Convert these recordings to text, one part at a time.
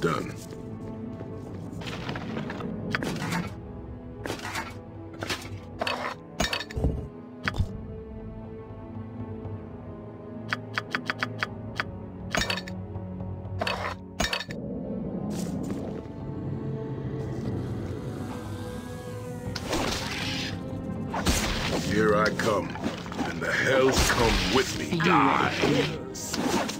Done. Here I come, and the hells come with me. Die!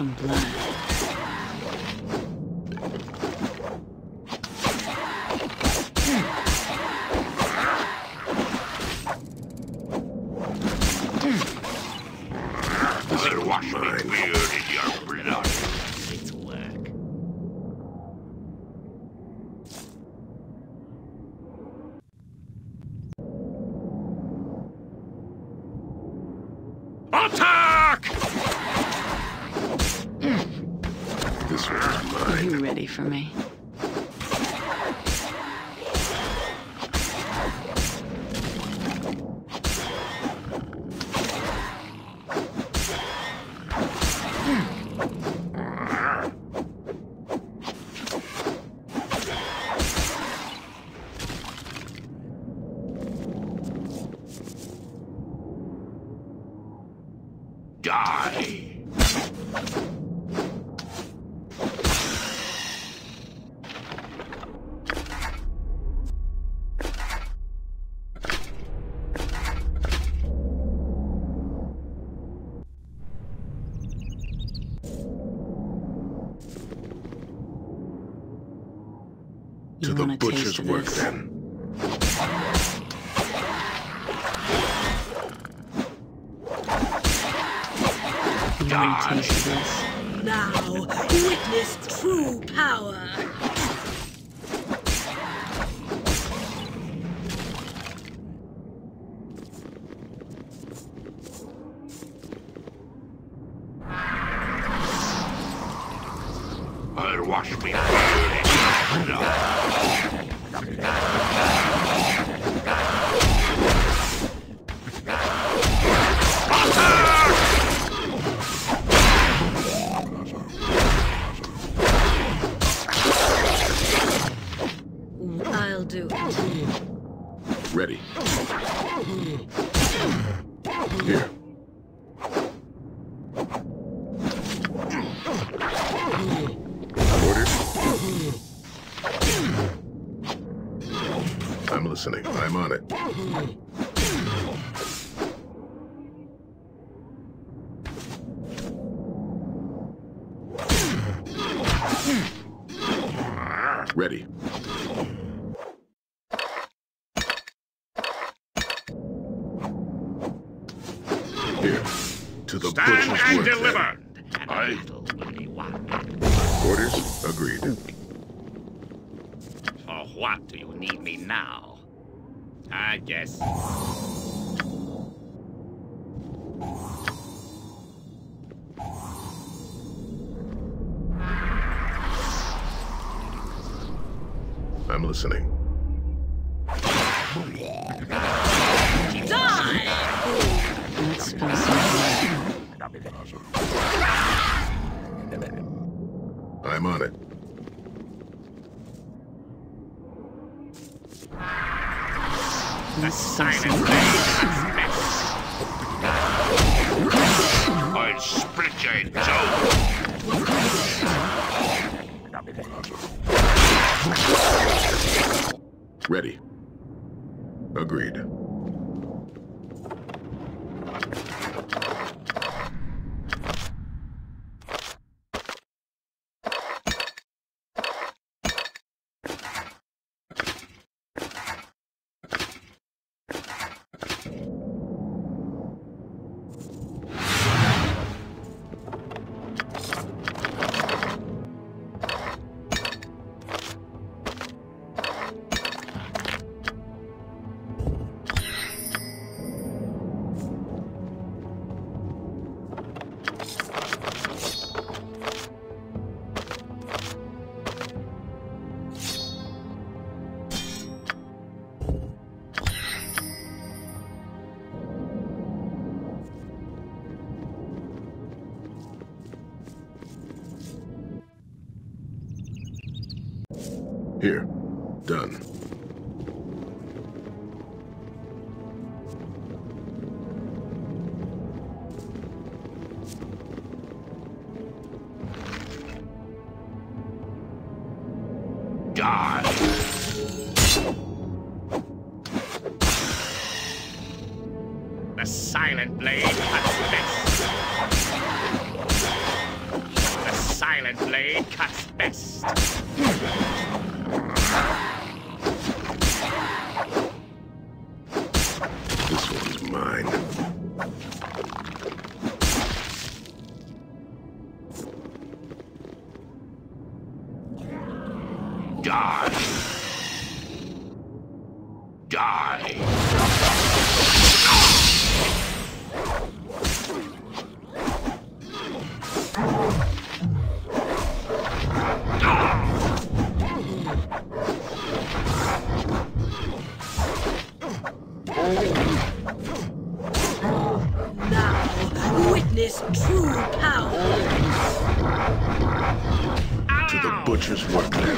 Some blood. My beard in your blood. It's work. Attack! This one's Are you ready for me? Die! You To the butcher's work, this? then. You want a taste of this? Now, witness true power. I'll wash me I'll do it. Ready. Here. Orders? I'm listening. I'm on it. Ready. Here. To the Stand butcher's and work, deliver! And Aye. a little will be won. Orders? Agreed. For what do you need me now? I guess. I'm listening. Die! Let's spill some blood. I'm on it. Place I'll split you in two. Ready. Agreed. Here. Done. The silent blade cuts best. The silent blade cuts best. This one's mine. Now, witness true power. To the butcher's work then.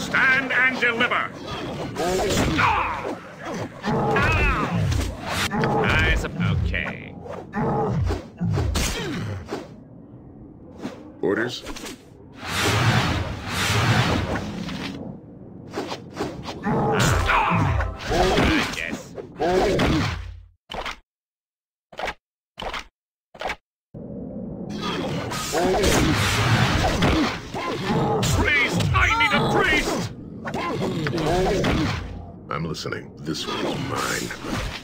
Stand and deliver. I suppose. Okay. Orders? I guess. Priest! I need a priest! I'm listening. This one's mine.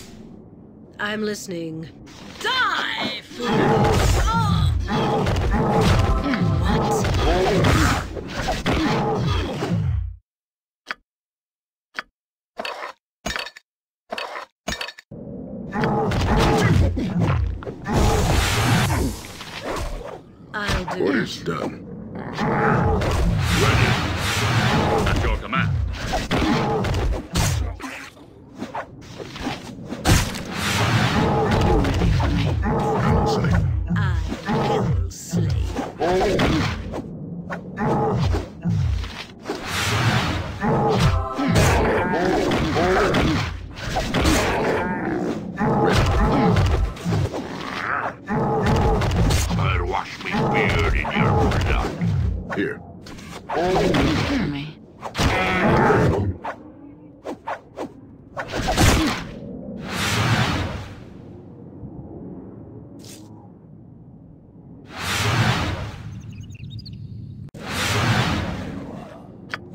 I'm listening. Die, fools! What? I'll do Orders it. done. At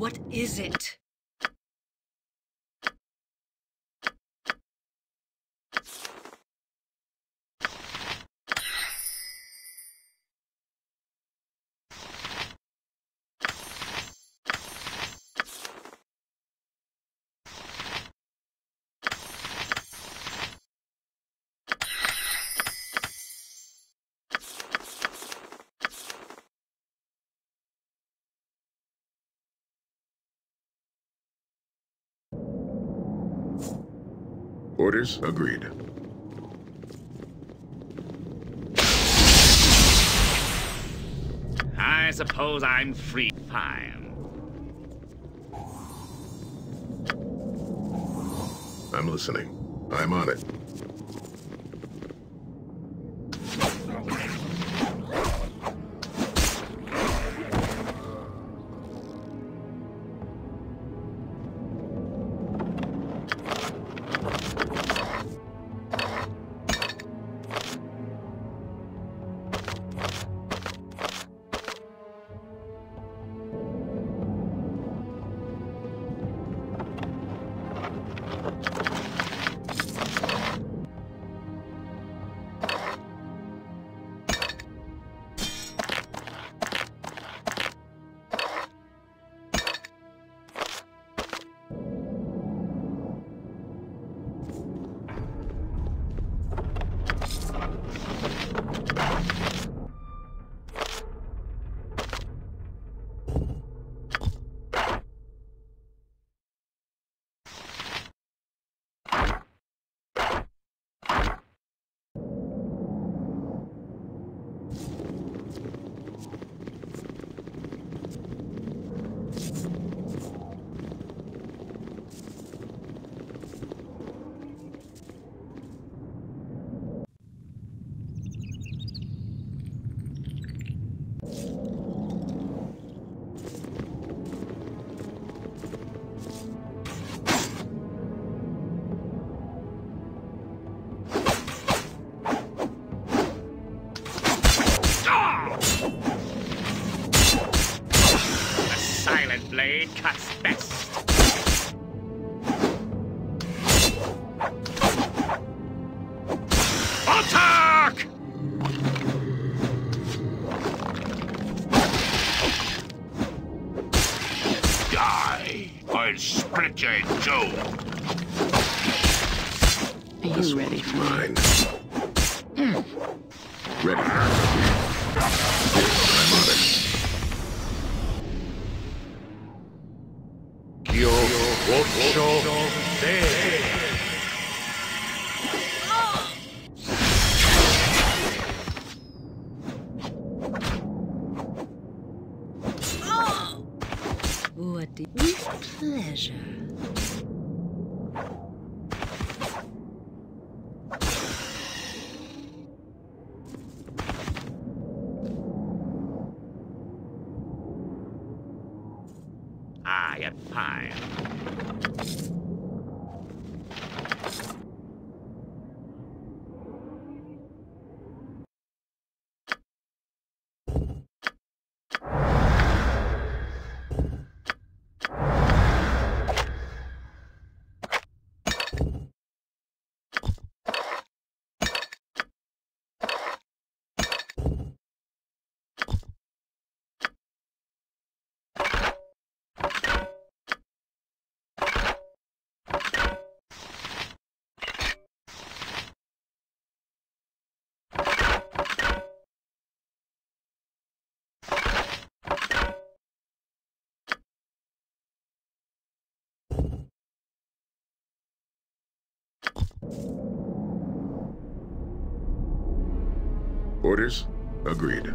What is it? Orders agreed. I suppose I'm free. Fine. I'm listening. I'm on it. Mine. Ready. Kyo, Ocho, Day. What pleasure. time. Orders? Agreed.